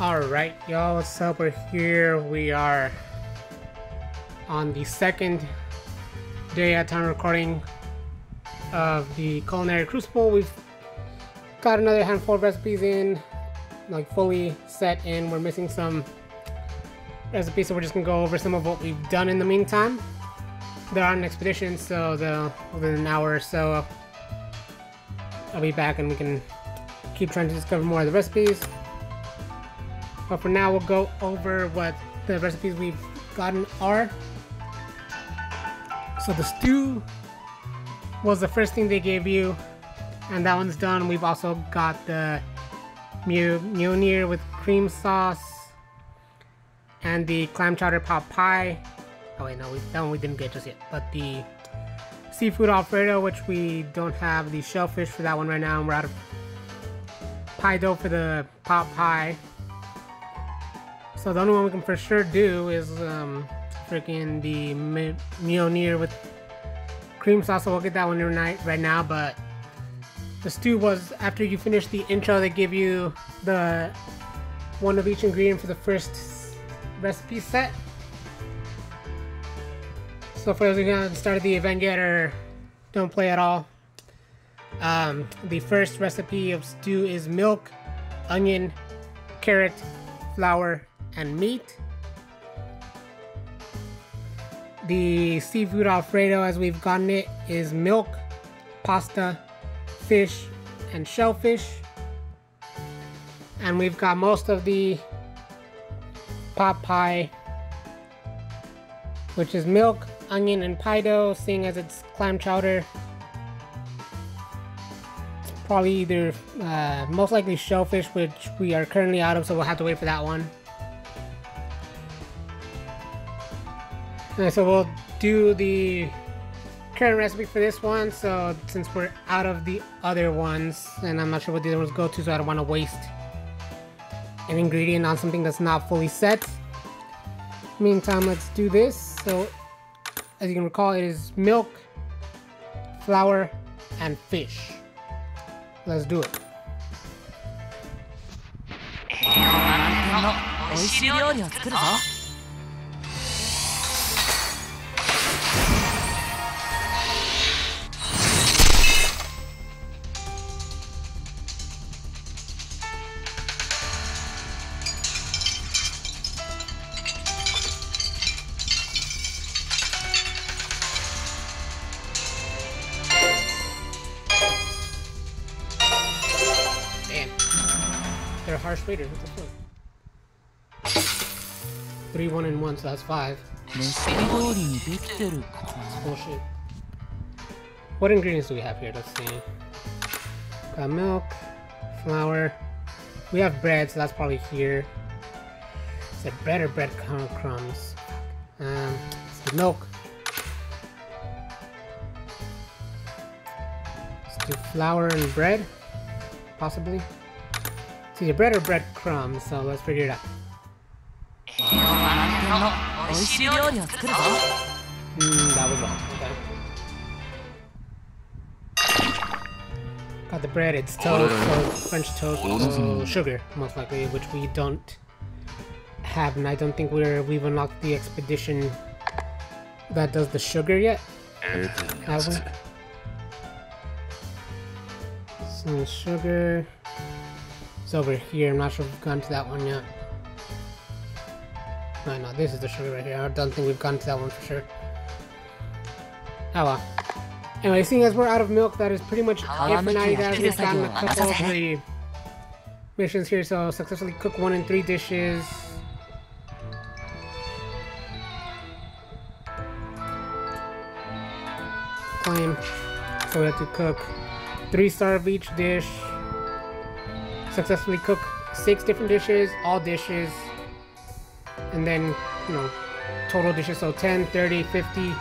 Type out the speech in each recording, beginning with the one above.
Alright, y'all, what's up? We're here. We are on the second day at time recording of the Culinary Crucible. We've got another handful of recipes in, like fully set in. We're missing some recipes, so we're just gonna go over some of what we've done in the meantime. They're on an expedition, so within an hour or so, I'll be back and we can keep trying to discover more of the recipes. But for now, we'll go over what the recipes we've gotten are. So the stew was the first thing they gave you, and that one's done. We've also got the Meunière with cream sauce and the clam chowder pot pie. Oh wait, no, we, that one we didn't get just yet. But the seafood alfredo, which we don't have the shellfish for that one right now, and we're out of pie dough for the pot pie. So the only one we can for sure do is um, freaking the Meunière with cream sauce. So we'll get that one tonight right now. But the stew was after you finish the intro, they give you the one of each ingredient for the first recipe set. So for those who haven't started the event yet or don't play at all, um, the first recipe of stew is milk, onion, carrot, flour, and meat. The seafood alfredo as we've gotten it is milk, pasta, fish, and shellfish. And we've got most of the pot pie, which is milk, onion, and pie dough, seeing as it's clam chowder. It's probably either, uh, most likely shellfish, which we are currently out of, so we'll have to wait for that one. So we'll do the current recipe for this one. So since we're out of the other ones, and I'm not sure what the other ones go to, so I don't want to waste an ingredient on something that's not fully set. Meantime, let's do this. So as you can recall, it is milk, flour, and fish. Let's do it. Oh, They're harsh raiders. What the fuck? Three, one, and one, so that's five. That's bullshit. What ingredients do we have here? Let's see. Got milk, flour. We have bread, so that's probably here. Is it bread or bread crumbs? Um, it's milk. Let's do flour and bread, possibly. It's either bread or bread crumbs, so let's figure it out. Mm, that was wrong. Okay. Got the bread, it's toast, so French toast, so sugar, most likely, which we don't have, and I don't think we're we've unlocked the expedition that does the sugar yet. Have we? Some sugar. It's over here. I'm not sure if we've gone to that one yet. No, no, this is the sugar right here. I don't think we've gone to that one for sure. Oh well. Anyway, seeing as we're out of milk, that is pretty much it for now, you guys. We've gotten a couple of the missions here, so successfully cook one in three dishes. Claim. So we have to cook three star of each dish successfully cook six different dishes, all dishes, and then, you know, total dishes, so 10, 30, 50,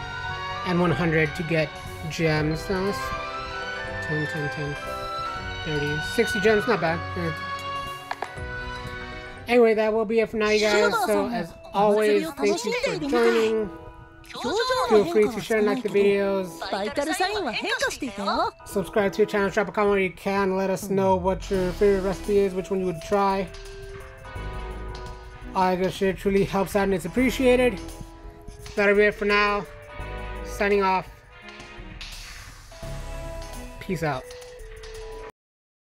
and 100 to get gems. Now let's 10, 10, 10, 30, 60 gems, not bad. Yeah. Anyway, that will be it for now, you guys. So, as always, thank you for joining. Feel free to share and like the videos. Subscribe to your channel, drop a comment where you can. Let us know what your favorite recipe is, which one you would try. All that good shit truly helps out and it's appreciated. That'll be it for now. Signing off. Peace out.